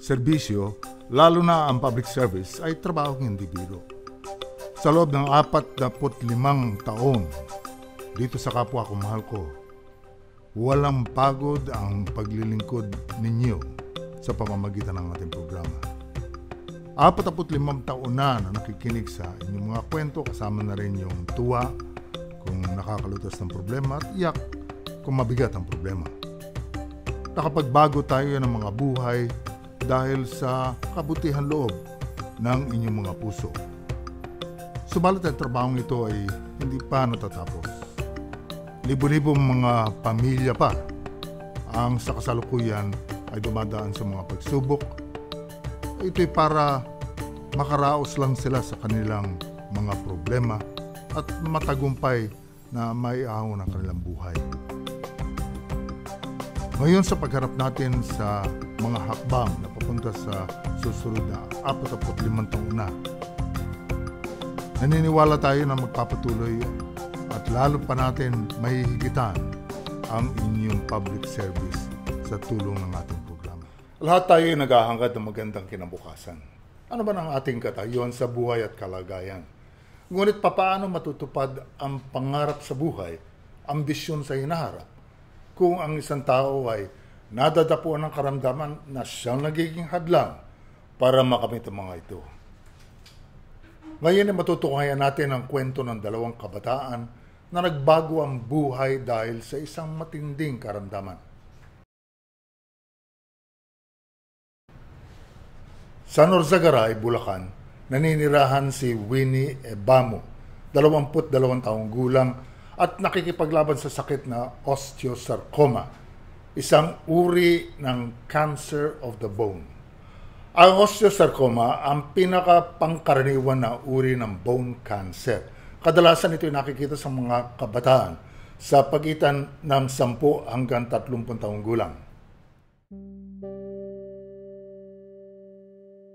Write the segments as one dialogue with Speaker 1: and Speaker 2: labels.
Speaker 1: serbisyo, lalo na ang public service, ay trabaho hindi biro. Sa loob ng 45 taon dito sa kapwa ko mahal ko, walang pagod ang paglilingkod ninyo sa pamamagitan ng ating programa. 45 taon na na nakikinig sa inyong mga kwento kasama na rin yung tuwa kung nakakalutas ng problema at iyak kung mabigat ang problema. Nakapagbago tayo ng mga buhay dahil sa kabutihan loob ng inyong mga puso. Subalit ang trabahong ito ay hindi pa natatapos. Libo-libong mga pamilya pa ang sa kasalukuyan ay dumadaan sa mga pagsubok. Ito'y para makaraos lang sila sa kanilang mga problema at matagumpay na maiahon ang kanilang buhay. Ngayon sa pagharap natin sa mga hakbang na papunta sa susunod na 45 taon na, naniniwala tayo na magpapatuloy at lalo pa natin mahihigitan ang inyong public service sa tulong ng ating programa. Lahat tayo ay naghahangad ng magandang kinabukasan. Ano ba ang ating katayuan sa buhay at kalagayan? Ngunit papaano matutupad ang pangarap sa buhay, ambisyon sa hinaharap, kung ang isang tao ay nadadapuan ng karamdaman na siyang nagiging hadlang para makamit ang mga ito. Ngayon ay matutukayan natin ang kwento ng dalawang kabataan na nagbago ang buhay dahil sa isang matinding karamdaman. Sa Norzagaray, Bulacan, naninirahan si Winnie Ebamo, 22 taong gulang at nakikipaglaban sa sakit na osteosarcoma, isang uri ng cancer of the bone. Ang osteosarcoma ang pinakapangkaraniwan na uri ng bone cancer. Kadalasan ito ay nakikita sa mga kabataan sa pagitan ng 10 hanggang 30 taong gulang.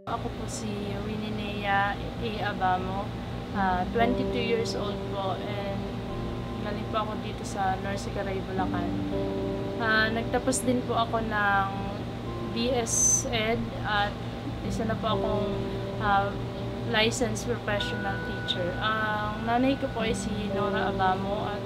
Speaker 2: Ako po si Wininea A. Abamo, uh, 22 years old po and galing po ako dito sa North Caray, Bulacan. Uh, nagtapos din po ako ng BS Ed at isa na po akong uh, licensed professional teacher. Ang nanay ko po ay si Nora Abamo at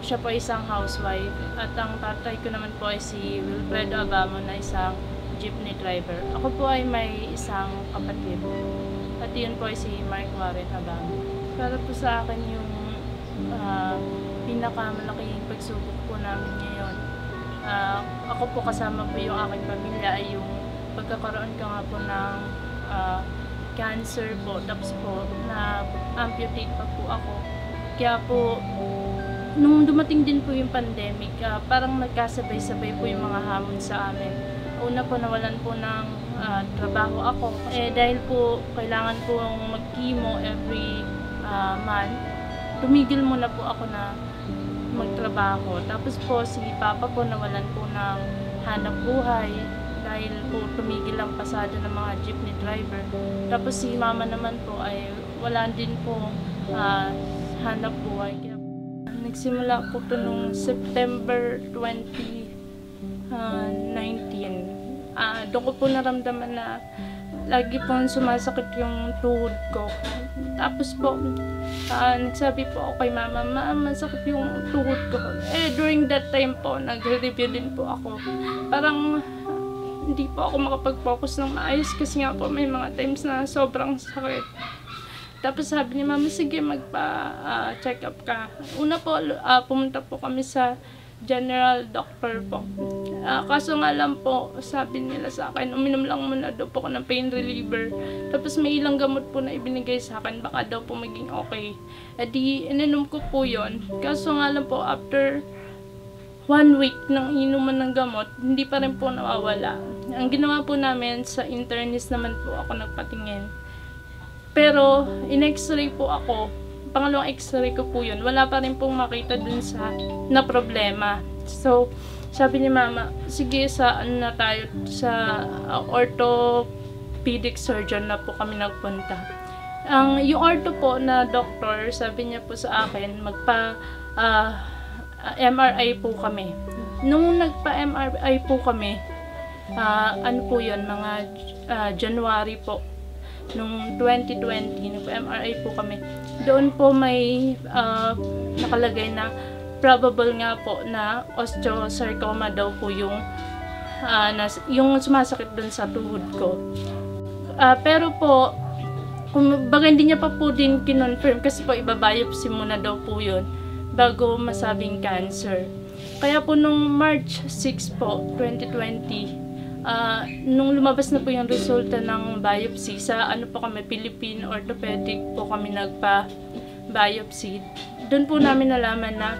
Speaker 2: siya po isang housewife at ang tatay ko naman po ay si Wilfredo Abamo na isang jeepney driver. Ako po ay may isang kapatid at yun po ay si Mark Warren Abamo. Para po sa akin yung uh, pinakamalaking pagsubok po namin ngayon. Uh, ako po kasama po yung aking pamilya ay yung pagkakaroon ka nga po ng uh, cancer po, tapos po na amputate pa po ako. Kaya po, nung dumating din po yung pandemic, uh, parang nagkasabay-sabay po yung mga hamon sa amin. Una po, nawalan po ng uh, trabaho ako. Eh, dahil po, kailangan po mag-chemo every uh, month tumigil muna po ako na magtrabaho. Tapos po si Papa po nawalan po ng hanap buhay dahil po tumigil ang pasada ng mga jeepney driver. Tapos si Mama naman po ay wala din po uh, hanap buhay. Kaya, nagsimula po to nung September 2019. Uh, uh, doon ko po naramdaman na lagi po sumasakit yung tuhod ko. Tapos po, uh, nagsabi po ako kay mama, mama, masakit yung tuhod ko. Eh, during that time po, nag-review din po ako. Parang, hindi po ako makapag-focus ng maayos kasi nga po may mga times na sobrang sakit. Tapos sabi ni mama, sige magpa-check uh, up ka. Una po, uh, pumunta po kami sa general doctor po. Uh, kaso nga lang po, sabi nila sa akin, uminom lang muna daw po ako ng pain reliever. Tapos may ilang gamot po na ibinigay sa akin, baka daw po maging okay. E di, ininom ko po yon Kaso nga lang po, after one week ng inuman ng gamot, hindi pa rin po nawawala. Ang ginawa po namin, sa internist naman po ako nagpatingin. Pero, in-x-ray po ako, pangalawang x-ray ko po yun, wala pa rin pong makita dun sa na problema. So, sabi ni mama, sige sa ano na tayo, sa uh, orthopedic surgeon na po kami nagpunta. Ang yung ortho po na doctor, sabi niya po sa akin, magpa uh, MRI po kami. Nung nagpa-MRI po kami, ah, ano po yun, mga ah, January po, nung 2020, nag-MRI po kami. Doon po may ah, nakalagay na probable nga po na osteosarcoma daw po yung ah, nas, yung sumasakit doon sa tuhod ko. Ah, pero po, kung baga hindi niya pa po din kinonfirm kasi po ibabiopsy muna daw po yun bago masabing cancer. Kaya po nung March 6 po, 2020, ah, nung lumabas na po yung resulta ng biopsy, sa ano po kami, Philippine Orthopedic po kami nagpa-biopsy. Doon po namin nalaman na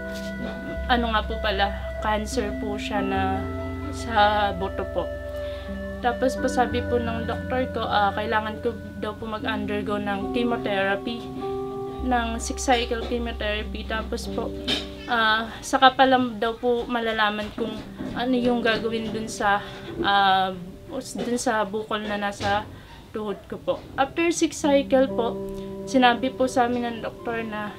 Speaker 2: ano nga po pala, cancer po siya na sa buto po. Tapos po sabi po ng doktor ko, ah, kailangan ko daw po mag-undergo ng chemotherapy, ng six cycle chemotherapy. Tapos po, ah, saka pa lang daw po malalaman kung ano yung gagawin dun sa, ah, dun sa bukol na nasa tuhod ko po. After six cycle po, sinabi po sa amin ng doktor na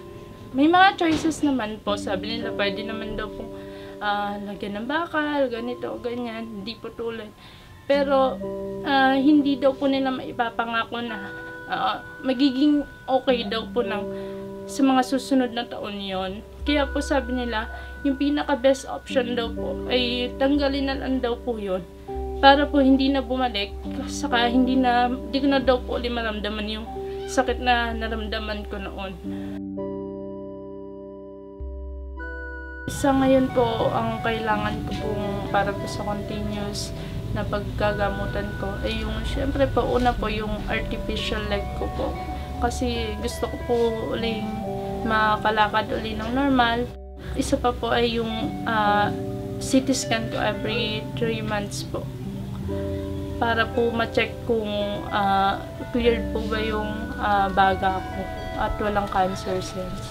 Speaker 2: may mga choices naman po. Sabi nila, pwede naman daw po ah, lagyan ng bakal, ganito, ganyan, hindi po tuloy. Pero ah, hindi daw po nila maipapangako na ah, magiging okay daw po ng sa mga susunod na taon yon. Kaya po sabi nila, yung pinaka best option daw po ay tanggalin na lang daw po yon para po hindi na bumalik saka hindi na hindi na daw po ulit maramdaman yung sakit na naramdaman ko noon. Sa ngayon po, ang kailangan ko pong para po sa continuous na paggagamutan ko ay yung syempre po una po yung artificial leg ko po. Kasi gusto ko po uling makalakad uli ng normal. Isa pa po ay yung ah, CT scan ko every 3 months po. Para po ma-check kung ah, cleared po ba yung ah, baga ko at walang cancer cells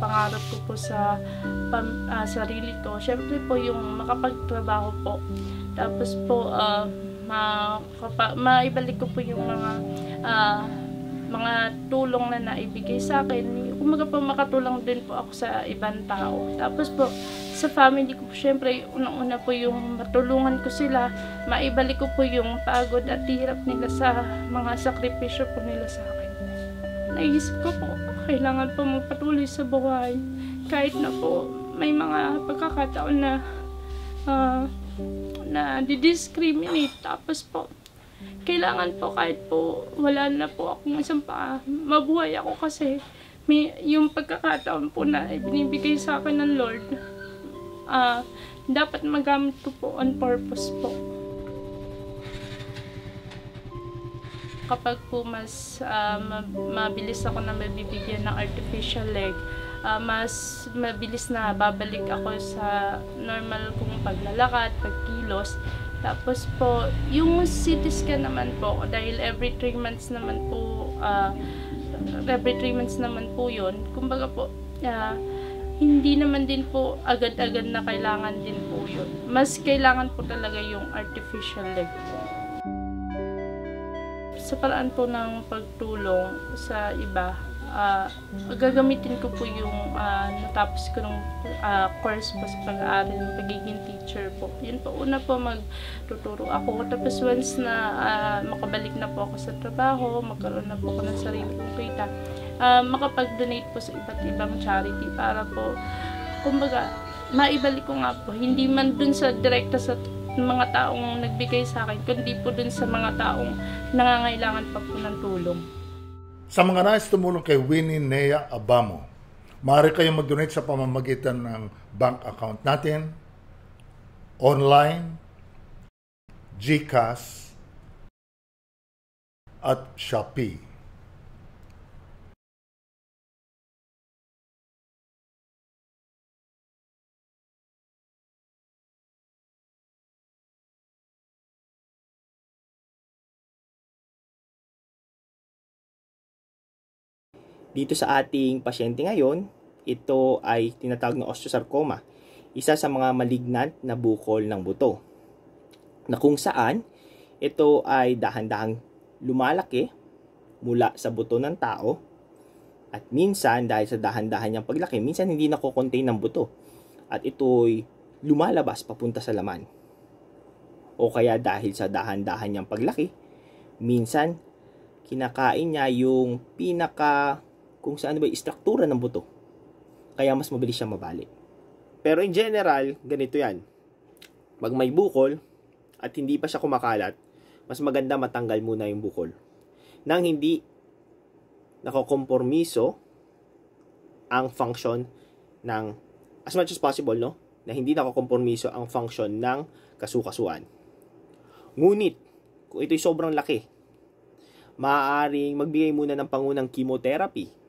Speaker 2: pangarap ko po sa pam, ah, sarili ko, syempre po yung makapagtrabaho po. Tapos po, makapa, maibalik ko po yung mga ah, mga tulong na naibigay sa akin. Kumaga po makatulong din po ako sa ibang tao. Tapos po, sa family ko syempre, unang-una po yung matulungan ko sila, maibalik ko po yung pagod at hirap nila sa mga sakripisyo po nila sa akin. Naisip ko po, kailangan po magpatuloy sa buhay. Kahit na po may mga pagkakataon na ah, na didiscriminate. Tapos po, kailangan po kahit po wala na po akong isang pa, mabuhay ako kasi may, yung pagkakataon po na ibinibigay sa akin ng Lord, ah, dapat magamit ko po on purpose po. kapag po mas ma- mabilis ako na mabibigyan ng artificial leg, ah, mas mabilis na babalik ako sa normal kong paglalakad, pagkilos. Tapos po, yung CT scan naman po, dahil every 3 months naman po, ah, every 3 months naman po yun, kumbaga po, ah, hindi naman din po agad-agad na kailangan din po yun. Mas kailangan po talaga yung artificial leg sa paraan po ng pagtulong sa iba, ah, gagamitin ko po yung ah, natapos ko ng ah, course po sa pag-aaral ng pagiging teacher po. Yun po, una po magtuturo ako. Tapos once na ah, makabalik na po ako sa trabaho, magkaroon na po ako ng sarili kong kita, ah, makapag-donate po sa iba't ibang charity para po, kumbaga, maibalik ko nga po, hindi man dun sa direkta sa mga taong nagbigay sa akin, kundi po dun sa mga taong nangangailangan pa po ng tulong.
Speaker 1: Sa mga nais tumulong kay Winnie Nea Abamo, maaari kayong mag-donate sa pamamagitan ng bank account natin, online, GCash, at Shopee.
Speaker 3: Dito sa ating pasyente ngayon, ito ay tinatawag na osteosarcoma, isa sa mga malignant na bukol ng buto. Na kung saan, ito ay dahan-dahang lumalaki mula sa buto ng tao at minsan dahil sa dahan-dahan niyang paglaki, minsan hindi nako-contain ng buto. At ito'y lumalabas papunta sa laman. O kaya dahil sa dahan-dahan niyang paglaki, minsan kinakain niya yung pinaka kung saan ba yung struktura ng buto. Kaya mas mabilis siya mabali. Pero in general, ganito yan. Pag may bukol at hindi pa siya kumakalat, mas maganda matanggal muna yung bukol. Nang hindi nakokompormiso ang function ng as much as possible, no? Na hindi nakokompormiso ang function ng kasukasuan. Ngunit, kung ito'y sobrang laki, maaaring magbigay muna ng pangunang chemotherapy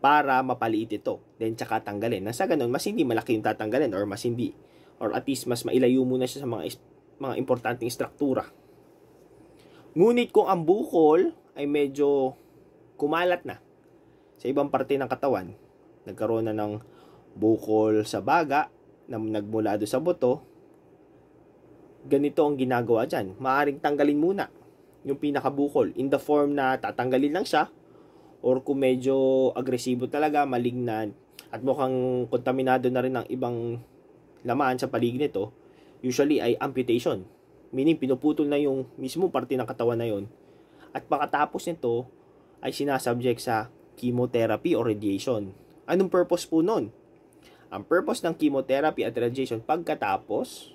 Speaker 3: para mapaliit ito. Then, tsaka tanggalin. Nasa ganun, mas hindi malaki yung tatanggalin or mas hindi, or at least mas mailayo muna siya sa mga, mga importanteng struktura. Ngunit kung ang bukol ay medyo kumalat na sa ibang parte ng katawan, nagkaroon na ng bukol sa baga na nagmula do sa buto, ganito ang ginagawa dyan. Maaring tanggalin muna yung pinakabukol in the form na tatanggalin lang siya or kung medyo agresibo talaga, malignan, at mukhang kontaminado na rin ng ibang laman sa paligid nito, usually ay amputation. Meaning, pinuputol na yung mismo parte ng katawan na yon At pagkatapos nito, ay sinasubject sa chemotherapy or radiation. Anong purpose po nun? Ang purpose ng chemotherapy at radiation pagkatapos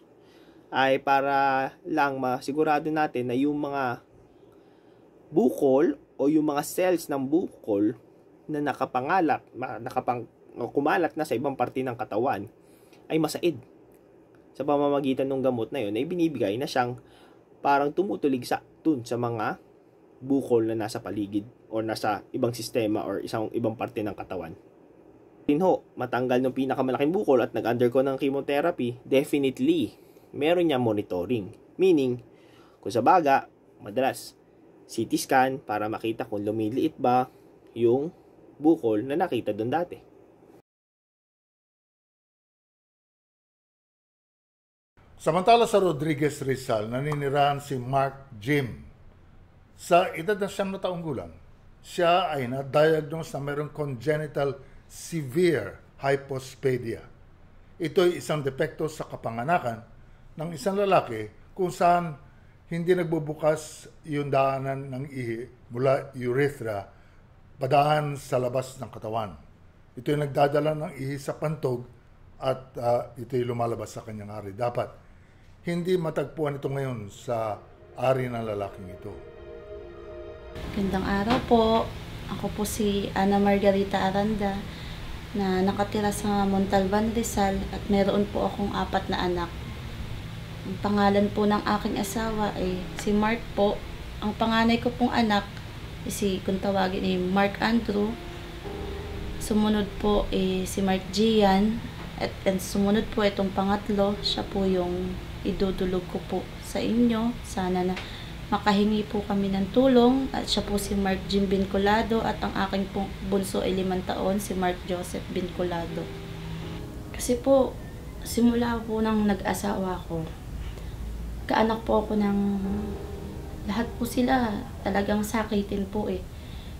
Speaker 3: ay para lang masigurado natin na yung mga bukol o yung mga cells ng bukol na nakapangalat, nakapang, kumalat na sa ibang parte ng katawan ay masaid. Sa pamamagitan ng gamot na yun ay binibigay na siyang parang tumutulig sa dun sa mga bukol na nasa paligid or nasa ibang sistema or isang ibang parte ng katawan. Pinho, matanggal ng pinakamalaking bukol at nag-undergo ng chemotherapy, definitely, meron niya monitoring. Meaning, kung sa baga, madalas, CT scan para makita kung lumiliit ba yung bukol na nakita doon dati.
Speaker 1: Samantala sa Rodriguez Rizal, naninirahan si Mark Jim. Sa edad na siyam na taong gulang, siya ay na-diagnose na mayroong congenital severe hypospadia. Ito ay isang depekto sa kapanganakan ng isang lalaki kung saan hindi nagbubukas yung daanan ng ihi mula urethra padahan sa labas ng katawan. Ito ay nagdadala ng ihi sa pantog at uh, ito ay lumalabas sa kanyang ari. Dapat hindi matagpuan ito ngayon sa ari ng lalaking ito.
Speaker 4: Gandang araw po. Ako po si Ana Margarita Aranda na nakatira sa Montalban, Rizal at meron po akong apat na anak. Ang pangalan po ng aking asawa ay si Mark po. Ang panganay ko pong anak ay si, kung tawagin ay Mark Andrew. Sumunod po ay si Mark Gian. At, at sumunod po itong pangatlo, siya po yung idudulog ko po sa inyo. Sana na makahingi po kami ng tulong. At siya po si Mark Jim Bincolado at ang aking pong bunso ay limang taon, si Mark Joseph Bincolado. Kasi po, simula po nang nag-asawa ko, kaanak po ako ng lahat po sila talagang sakitin po eh.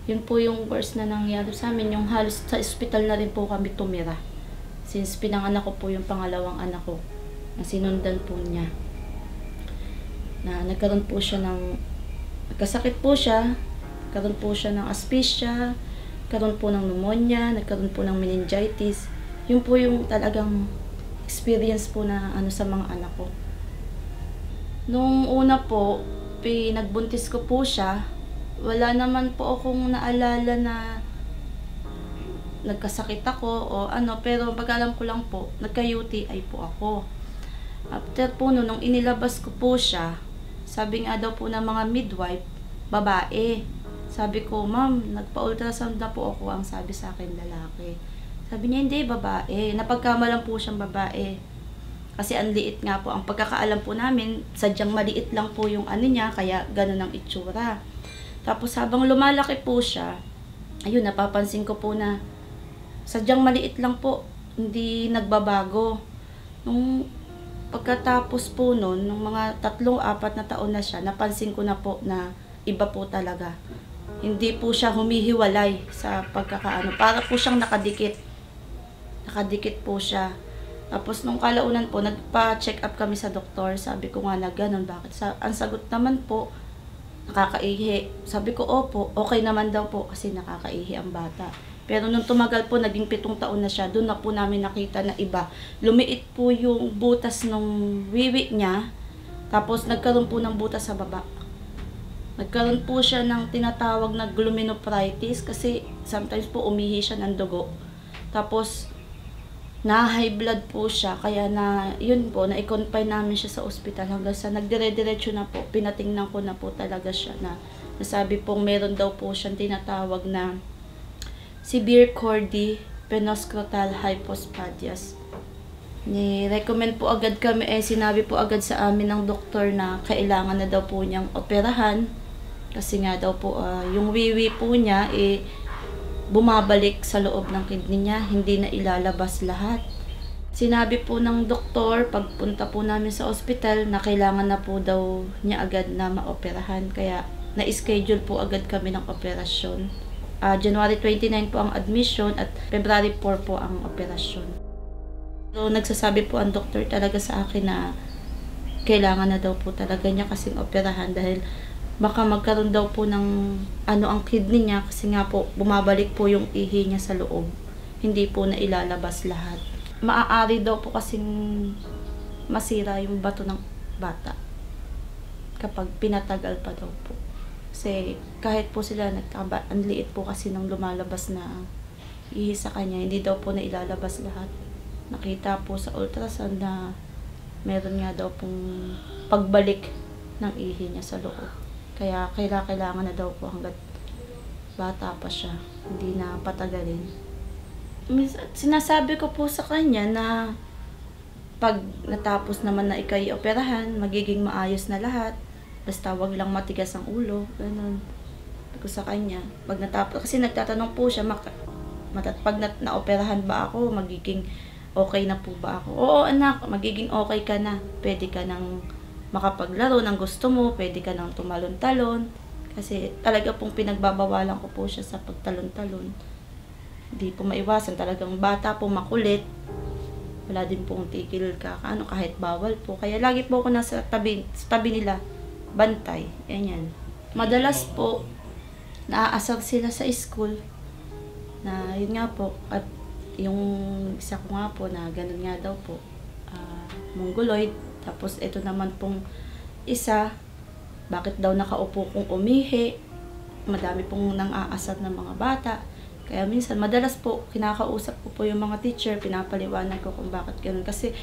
Speaker 4: Yun po yung worst na nangyari sa amin, yung halos sa ospital na rin po kami tumira. Since pinanganak ko po yung pangalawang anak ko, na sinundan po niya. Na nagkaroon po siya ng, nagkasakit po siya, nagkaroon po siya ng asphyxia, nagkaroon po ng pneumonia, nagkaroon po ng meningitis. Yun po yung talagang experience po na ano sa mga anak ko. Nung una po, pinagbuntis ko po siya, wala naman po akong naalala na nagkasakit ako o ano, pero pag alam ko lang po, nagka-UTI po ako. After po no, nung inilabas ko po siya, sabi nga daw po ng mga midwife, babae. Sabi ko, ma'am, nagpa-ultrasound na po ako, ang sabi sa akin lalaki. Sabi niya, hindi, babae. Napagkamalan po siyang babae. Kasi ang liit nga po, ang pagkakaalam po namin, sadyang maliit lang po yung ano niya, kaya ganun ang itsura. Tapos habang lumalaki po siya, ayun, napapansin ko po na sadyang maliit lang po, hindi nagbabago. Nung pagkatapos po noon, nung mga tatlong, apat na taon na siya, napansin ko na po na iba po talaga. Hindi po siya humihiwalay sa pagkakaano. Para po siyang nakadikit. Nakadikit po siya Tapos nung kalaunan po, nagpa-check up kami sa doktor. Sabi ko nga na ganun, bakit? Sa, ang sagot naman po, nakakaihi. Sabi ko, opo, okay naman daw po kasi nakakaihi ang bata. Pero nung tumagal po, naging pitong taon na siya, doon na po namin nakita na iba. Lumiit po yung butas ng wiwi niya, tapos nagkaroon po ng butas sa baba. Nagkaroon po siya ng tinatawag na glomerulitis kasi sometimes po umihi siya ng dugo. Tapos na high blood po siya kaya na yun po na i-confine namin siya sa ospital hanggang sa nagdire-diretso na po pinatingnan ko na po talaga siya na nasabi pong meron daw po siyang tinatawag na severe cordy penoscrotal hypospadias ni-recommend po agad kami eh sinabi po agad sa amin ng doktor na kailangan na daw po niyang operahan kasi nga daw po uh, yung wiwi po niya eh bumabalik sa loob ng kidney niya, hindi na ilalabas lahat. Sinabi po ng doktor, pagpunta po namin sa ospital, na kailangan na po daw niya agad na maoperahan. Kaya na-schedule po agad kami ng operasyon. Uh, January 29 po ang admission at February 4 po ang operasyon. So, nagsasabi po ang doktor talaga sa akin na kailangan na daw po talaga niya kasing operahan dahil baka magkaroon daw po ng ano ang kidney niya kasi nga po bumabalik po yung ihi niya sa loob. Hindi po na ilalabas lahat. Maaari daw po kasing masira yung bato ng bata kapag pinatagal pa daw po. Kasi kahit po sila nagkaba, ang liit po kasi ng lumalabas na ihi sa kanya, hindi daw po na ilalabas lahat. Nakita po sa ultrasound na meron nga daw pong pagbalik ng ihi niya sa loob. Kaya kailangan na daw po hanggat bata pa siya. Hindi na patagalin. Sinasabi ko po sa kanya na pag natapos naman na ikay operahan, magiging maayos na lahat. Basta wag lang matigas ang ulo. Ganun. Ko sa kanya. Pag natapos, kasi nagtatanong po siya, matat pag na, naoperahan ba ako, magiging okay na po ba ako? Oo anak, magiging okay ka na. Pwede ka nang makapaglaro ng gusto mo, pwede ka nang tumalon-talon. Kasi talaga pong pinagbabawalan ko po siya sa pagtalon-talon. Hindi po maiwasan, talagang bata po makulit. Wala din pong tigil ka, ano, kahit bawal po. Kaya lagi po ako nasa tabi, sa tabi nila, bantay. Yan Madalas po, naaasar sila sa school. Na yun nga po, at yung isa ko nga po na ganun nga daw po, uh, mongoloid, tapos ito naman pong isa, bakit daw nakaupo kong umihi, madami pong nang aasat ng mga bata. Kaya minsan, madalas po, kinakausap ko po yung mga teacher, pinapaliwanag ko kung bakit ganun. Kasi,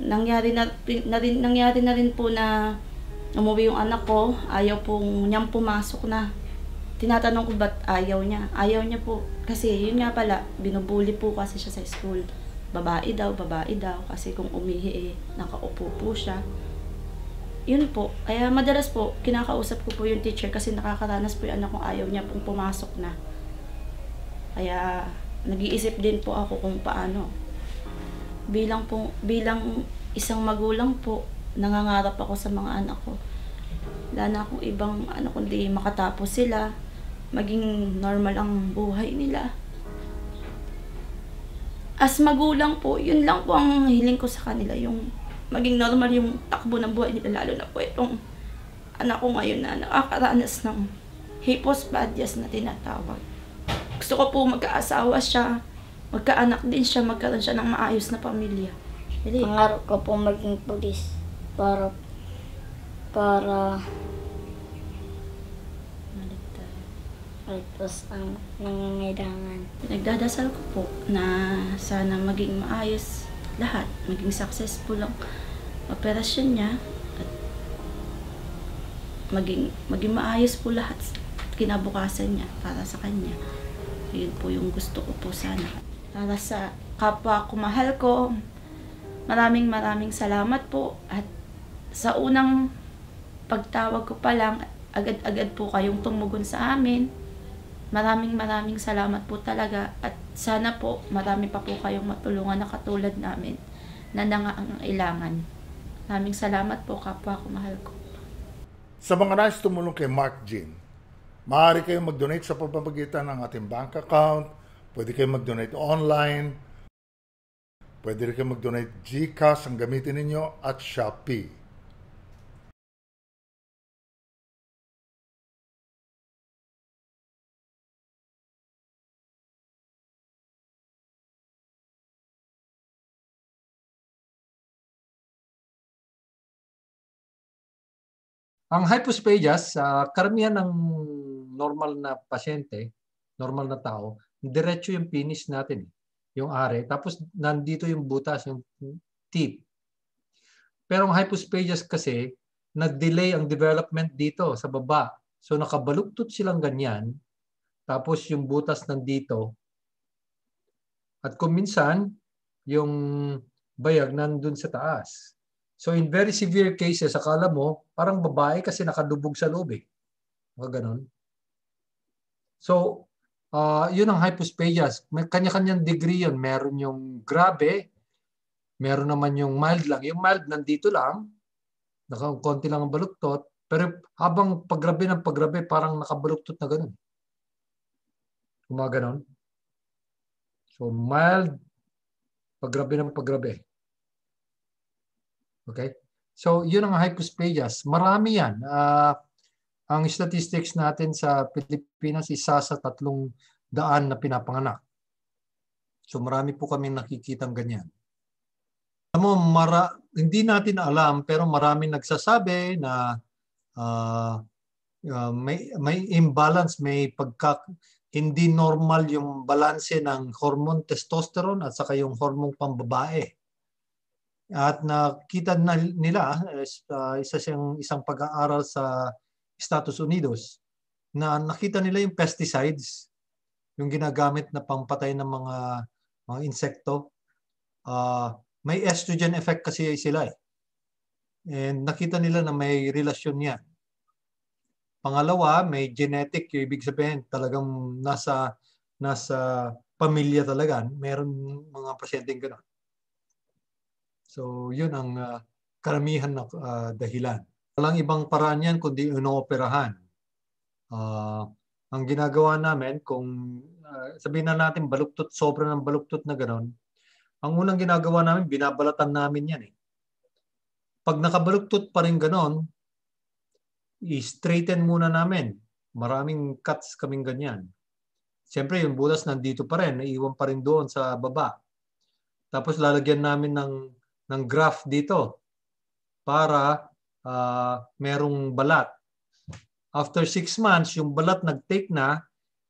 Speaker 4: nangyari na, na rin, nangyari na rin po na umuwi yung anak ko, ayaw pong niyang pumasok na. Tinatanong ko ba't ayaw niya. Ayaw niya po. Kasi yun nga pala, binubuli po kasi siya sa school babae daw, babae daw, kasi kung umihi eh, nakaupo po siya. Yun po. Kaya madalas po, kinakausap ko po yung teacher kasi nakakaranas po yung anak kong ayaw niya pong pumasok na. Kaya, nag-iisip din po ako kung paano. Bilang po, bilang isang magulang po, nangangarap ako sa mga anak ko. Wala na akong ibang ano kundi makatapos sila, maging normal ang buhay nila as magulang po, yun lang po ang hiling ko sa kanila, yung maging normal yung takbo ng buhay nila, lalo na po itong anak ko ngayon na nakakaranas ng hypospadias na tinatawag. Gusto ko po magkaasawa siya, magkaanak din siya, magkaroon siya ng maayos na pamilya.
Speaker 5: Hindi. Pangarap ko po maging polis para para Altos ang nangangailangan.
Speaker 4: Nagdadasal ko po na sana maging maayos lahat, maging successful ang operasyon niya at maging maging maayos po lahat kinabukasan niya para sa kanya. Yun po yung gusto ko po sana. Para sa kapwa ko mahal ko, maraming maraming salamat po at sa unang pagtawag ko pa lang, agad-agad po kayong tumugon sa amin Maraming maraming salamat po talaga at sana po marami pa po kayong matulungan na katulad namin na nangangailangan. Maraming salamat po kapwa ko mahal ko.
Speaker 1: Sa mga nais tumulong kay Mark Jean, maaari kayong mag-donate sa pamamagitan ng ating bank account, pwede kayong mag-donate online, Pwede rin kayo mag-donate GCash ang gamitin ninyo at Shopee.
Speaker 6: Ang hypospadias, sa karamihan ng normal na pasyente, normal na tao, diretso yung penis natin, eh, yung are. Tapos nandito yung butas, yung tip. Pero ang hypospadias kasi, nag-delay ang development dito sa baba. So nakabaluktot silang ganyan. Tapos yung butas nandito. At kung minsan, yung bayag nandun sa taas. So in very severe cases, akala mo, parang babae kasi nakadubog sa loob eh. Mga ganon. So, uh, yun ang hypospadias. May kanya-kanyang degree yun. Meron yung grabe, meron naman yung mild lang. Yung mild nandito lang, naka, lang ang baluktot, pero habang paggrabe ng paggrabe, parang nakabaluktot na ganun. Gumaganon. So, mild, paggrabe ng paggrabe. Okay? So, yun ang hypospadias. Marami yan. Uh, ang statistics natin sa Pilipinas isa sa tatlong daan na pinapanganak. So, marami po kami nakikitang ganyan. Alam mo, mara, hindi natin alam pero marami nagsasabi na uh, uh, may, may imbalance, may pagka, hindi normal yung balanse ng hormone testosterone at saka yung hormone pambabae. At nakita na nila, uh, isa siyang isang pag-aaral sa Estados Unidos, na nakita nila yung pesticides, yung ginagamit na pangpatay ng mga mga insekto. Uh, may estrogen effect kasi sila eh. And nakita nila na may relasyon yan. Pangalawa, may genetic, yung ibig sabihin talagang nasa nasa pamilya talaga. Meron mga pasyenteng gano'n. So, yun ang uh, karamihan na uh, dahilan. Walang ibang paraan yan kundi inooperahan. Uh, ang ginagawa namin, kung uh, sabihin na natin baluktot, sobra ng baluktot na gano'n, ang unang ginagawa namin, binabalatan namin yan eh. Pag nakabaluktot pa rin gano'n, i-straighten muna namin. Maraming cuts kaming ganyan. Siyempre, yung butas nandito pa rin, naiwan pa rin doon sa baba. Tapos lalagyan namin ng ng graph dito para uh, merong balat. After six months, yung balat nag-take na,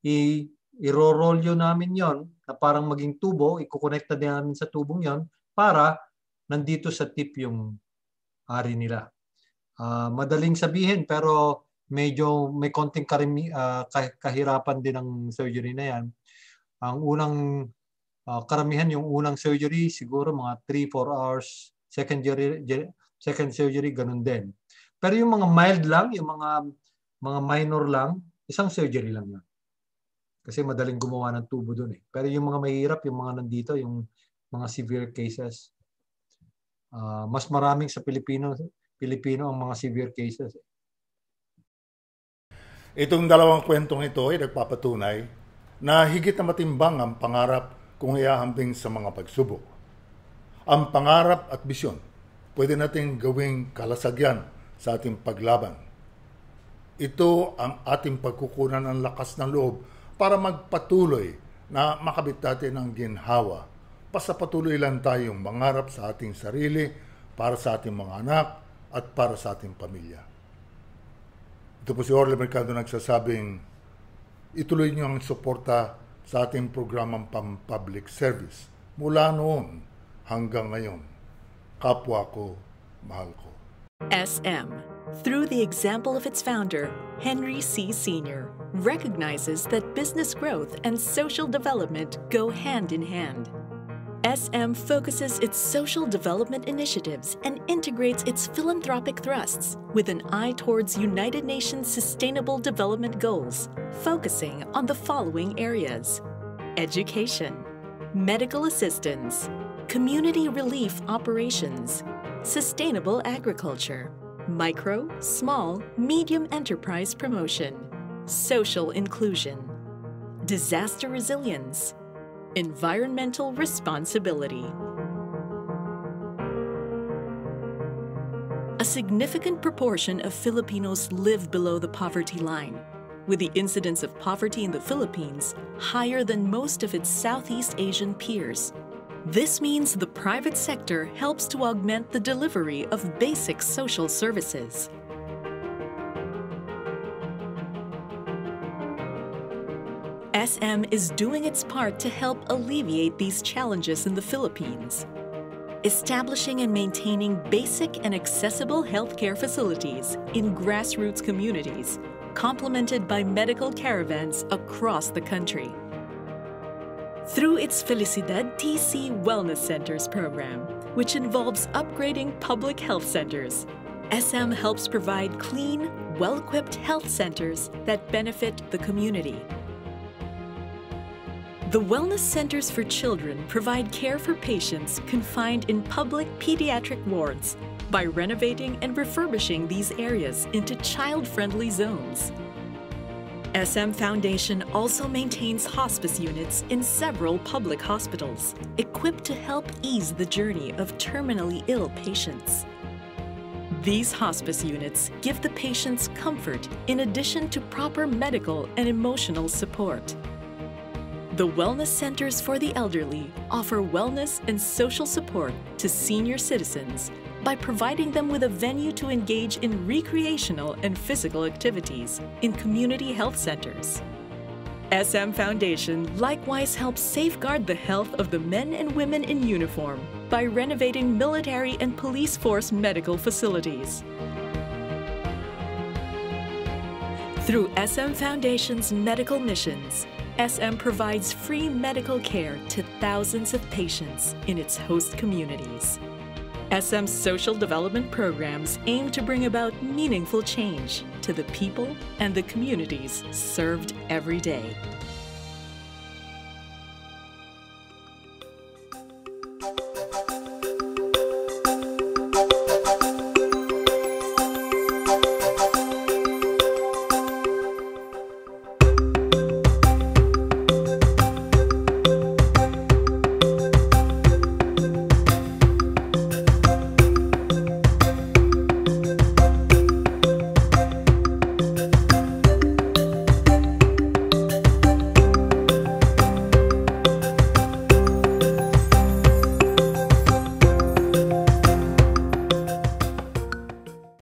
Speaker 6: i- iro-rolyo namin yon na parang maging tubo, ikukonekta din namin sa tubong yon para nandito sa tip yung ari nila. Uh, madaling sabihin pero medyo may konting karimi, uh, kahirapan din ang surgery na yan. Ang unang uh, karamihan yung unang surgery siguro mga 3-4 hours second surgery second surgery ganun din. Pero yung mga mild lang yung mga mga minor lang isang surgery lang yan kasi madaling gumawa ng tubo doon eh. Pero yung mga mahirap yung mga nandito yung mga severe cases uh, mas maraming sa Pilipino Pilipino ang mga severe cases eh.
Speaker 1: Itong dalawang kwentong ito ay nagpapatunay na higit na matimbang ang pangarap kung iahambing sa mga pagsubok. Ang pangarap at bisyon pwede nating gawing kalasagyan sa ating paglaban. Ito ang ating pagkukunan ng lakas ng loob para magpatuloy na makabit natin ang ginhawa. Basta patuloy lang tayong mangarap sa ating sarili, para sa ating mga anak, at para sa ating pamilya. Ito po si Orle Mercado nagsasabing, ituloy niyo ang suporta sa ating programang pang-public service mula noon hanggang ngayon. Kapwa ko, mahal ko.
Speaker 7: SM, through the example of its founder, Henry C. Sr., recognizes that business growth and social development go hand in hand. SM focuses its social development initiatives and integrates its philanthropic thrusts with an eye towards United Nations Sustainable Development Goals, focusing on the following areas. Education, medical assistance, community relief operations, sustainable agriculture, micro, small, medium enterprise promotion, social inclusion, disaster resilience, environmental responsibility. A significant proportion of Filipinos live below the poverty line, with the incidence of poverty in the Philippines higher than most of its Southeast Asian peers. This means the private sector helps to augment the delivery of basic social services, SM is doing its part to help alleviate these challenges in the Philippines. Establishing and maintaining basic and accessible healthcare facilities in grassroots communities, complemented by medical caravans across the country. Through its Felicidad TC Wellness Centers program, which involves upgrading public health centers, SM helps provide clean, well equipped health centers that benefit the community. The Wellness Centers for Children provide care for patients confined in public pediatric wards by renovating and refurbishing these areas into child friendly zones. SM Foundation also maintains hospice units in several public hospitals, equipped to help ease the journey of terminally ill patients. These hospice units give the patients comfort in addition to proper medical and emotional support. The Wellness Centers for the Elderly offer wellness and social support to senior citizens by providing them with a venue to engage in recreational and physical activities in community health centers. SM Foundation likewise helps safeguard the health of the men and women in uniform by renovating military and police force medical facilities. Through SM Foundation's medical missions, SM provides free medical care to thousands of patients in its host communities. SM's social development programs aim to bring about meaningful change to the people and the communities served every day.